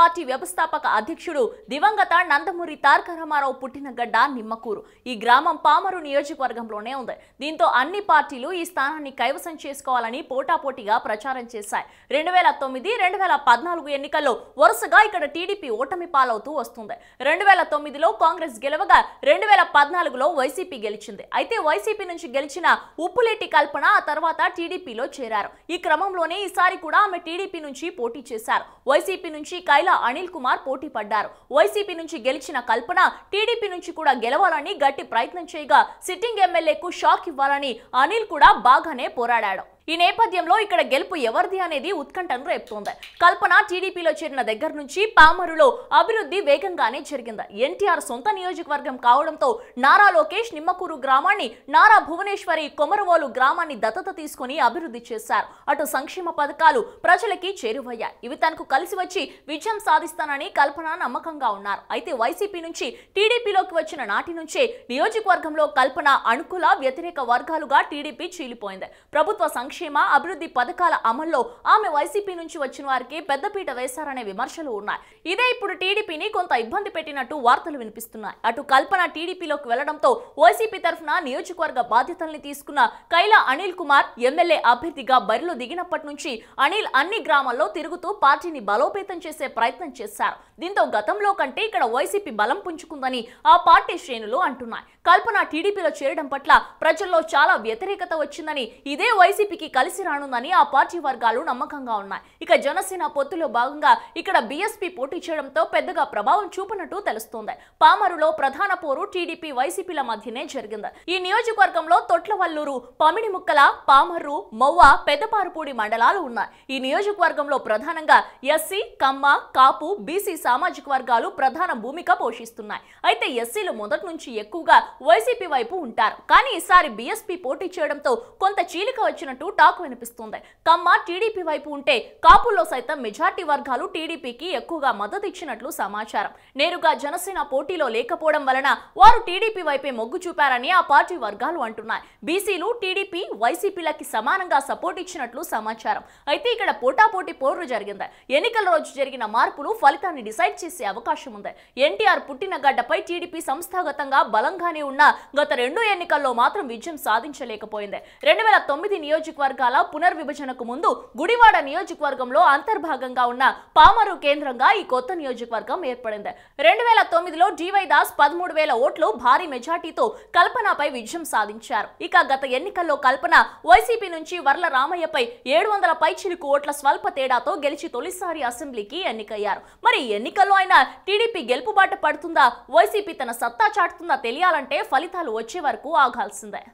Party వ్యవస్థాపక అధ్యక్షుడు దివంగత నందమూరి తారక రామారావు పుట్టిన గడ్డ నిమ్మకూరు. ఈ గ్రామం పామరు నియోజకవర్గంలోనే ఉంది. దీంతో అన్ని పార్టీలు ఈ స్థానాన్ని కైవసం చేసుకోవాలని పోటాపోటీగా ప్రచారం చేశాయి. రెండు వేల తొమ్మిది రెండు వేల పద్నాలుగు ఎన్నికల్లో వరుసగా ఇక్కడ టీడీపీ ఓటమి పాలవుతూ వస్తుంది. రెండు వేల తొమ్మిదిలో కాంగ్రెస్ గెలవగా రెండు వేల పద్నాలుగులో వైసీపీ గెలిచింది. అయితే వైసీపీ నుంచి గెలిచిన ఉప్పులేటి కల్పన ఆ తర్వాత టీడీపీలో చేరారు. ఈ క్రమంలోనే ఈసారి కూడా ఆమె టీడీపీ నుంచి పోటీ చేశారు. వైసీపీ నుంచి కైలా అనిల్ కుమార్ పోటీ పడ్డారు. వైసీపీ నుంచి గెలిచిన కల్పన టీడీపీ నుంచి కూడా గెలవాలని గట్టి ప్రయత్నం చేయగా సిట్టింగ్ ఎమ్మెల్యేకు షాక్ ఇవ్వాలని అనిల్ కూడా బాగానే పోరాడాడు. ఈ నేపథ్యంలో ఇక్కడ గెలుపు ఎవరిది అనేది ఉత్కంఠను రేపుతోంది. కల్పన టీడీపీలో చేరిన దగ్గర నుంచి పామరులో అభివృద్ధి వేగంగానే జరిగింది. ఎన్టీఆర్ సొంత నియోజకవర్గం కావడంతో నారా లోకేష్ నిమ్మకూరు గ్రామాన్ని నారా భువనేశ్వరి కొమరవోలు గ్రామాన్ని దత్తత తీసుకుని అభివృద్ధి చేశారు. అటు సంక్షేమ పథకాలు ప్రజలకి చేరువయ్యాయి. ఇవి తనకు కలిసి వచ్చి విజయం సాధిస్తానని కల్పన నమ్మకంగా ఉన్నారు. అయితే వైసీపీ నుంచి టీడీపీలోకి వచ్చిన నాటి నుంచే నియోజకవర్గంలో కల్పన అనుకూల వ్యతిరేక వర్గాలుగా టీడీపీ చీలిపోయింది. ప్రభుత్వ సంక్షేమ అభివృద్ధి పథకాల అమల్లో ఆమె వైసీపీ నుంచి వచ్చిన వారికి పెద్దపీట వేశారనే విమర్శలు ఉన్నాయి. ఇదే ఇప్పుడు టీడీపీని కొంత ఇబ్బంది పెట్టినట్టు వార్తలు వినిపిస్తున్నాయి. అటు కల్పన టీడీపీలోకి వెళ్ళడంతో వైసీపీ తరఫున నియోజకవర్గ బాధ్యతల్ని తీసుకున్న కైలా అనిల్ కుమార్ ఎమ్మెల్యే అభ్యర్థిగా బరిలో దిగినప్పటి నుంచి అనిల్ అన్ని గ్రామాల్లో తిరుగుతూ పార్టీని బలోపేతం చేసే ప్రయత్నం చేశారు. దీంతో గతంలో కంటే ఇక్కడ వైసీపీ బలం పుంజుకుందని ఆ పార్టీ శ్రేణులు అంటున్నాయి. కల్పన టీడీపీలో చేరడం పట్ల ప్రజల్లో చాలా వ్యతిరేకత వచ్చిందని ఇదే వైసీపీ టీడీపీకి కలిసి రానుందని ఆ పార్టీ వర్గాలు నమ్మకంగా ఉన్నాయి. ఇక జనసేన పొత్తులో భాగంగా ఇక్కడ బీఎస్పీ పోటీ చేయడంతో పెద్దగా ప్రభావం చూపినట్టు తెలుస్తోంది. పామరులో ప్రధాన పోరు టీడీపీ వైసీపీల మధ్యనే జరిగింది. ఈ నియోజకవర్గంలో తొట్లవల్లూరు పమిడిముక్కల పామర్రు మొవ్వ పెద్దపారుపూడి మండలాలు ఉన్నాయి. ఈ నియోజకవర్గంలో ప్రధానంగా ఎస్సీ కమ్మ కాపు బీసీ సామాజిక వర్గాలు ప్రధాన భూమిక పోషిస్తున్నాయి. అయితే ఎస్సీలు మొదటి నుంచి ఎక్కువగా వైసీపీ వైపు ఉంటారు. కానీ ఈసారి బీఎస్పీ పోటీ చేయడంతో కొంత చీలిక వచ్చినట్టు టాక్ వినిపిస్తుంది. కమ్మ టీడీపీ వైపు ఉంటే కాపుల్లో సైతం మెజార్టీ వర్గాలు టీడీపీకి ఎక్కువగా మద్దతు ఇచ్చినట్లు సమాచారం. నేరుగా జనసేన పోటీలో లేకపోవడం వలన వారు టీడీపీ వైపే మొగ్గు చూపారని ఆ పార్టీ వర్గాలు అంటున్నాయి. బీసీలు టీడీపీ వైసీపీలకి సమానంగా సపోర్ట్ ఇచ్చినట్లు సమాచారం. అయితే ఇక్కడ పోటాపోటీ పోరు జరిగింది. ఎన్నికల రోజు జరిగిన మార్పులు ఫలితాన్ని డిసైడ్ చేసే అవకాశం ఉంది. ఎన్టీఆర్ పుట్టిన గడ్డపై టీడీపీ సంస్థాగతంగా బలంగానే ఉన్న గత రెండు ఎన్నికల్లో మాత్రం విజయం సాధించలేకపోయింది. రెండు వేల తొమ్మిది నియోజకవర్గాల పునర్విభజనకు ముందు గుడివాడ నియోజకవర్గంలో అంతర్భాగంగా ఉన్న పామరు కేంద్రంగా ఈ కొత్త నియోజకవర్గం ఏర్పడింది. రెండు వేల తొమ్మిదిలో డివై దాస్ పదమూడు వేల ఓట్లు భారీ మెజార్టీతో కల్పనపై విజయం సాధించారు. ఇక గత ఎన్నికల్లో కల్పన వైసీపీ నుంచి వర్ల రామయ్యపై ఏడు వందల పైచిలుకు ఓట్ల స్వల్ప తేడాతో గెలిచి తొలిసారి అసెంబ్లీకి ఎన్నికయ్యారు. మరి ఎన్నికల్లో అయినా టీడీపీ గెలుపుబాట పడుతుందా? వైసీపీ తన సత్తా చాటుతుందా తెలియాలంటే ఫలితాలు వచ్చే వరకు ఆగాల్సిందే.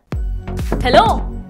హలో!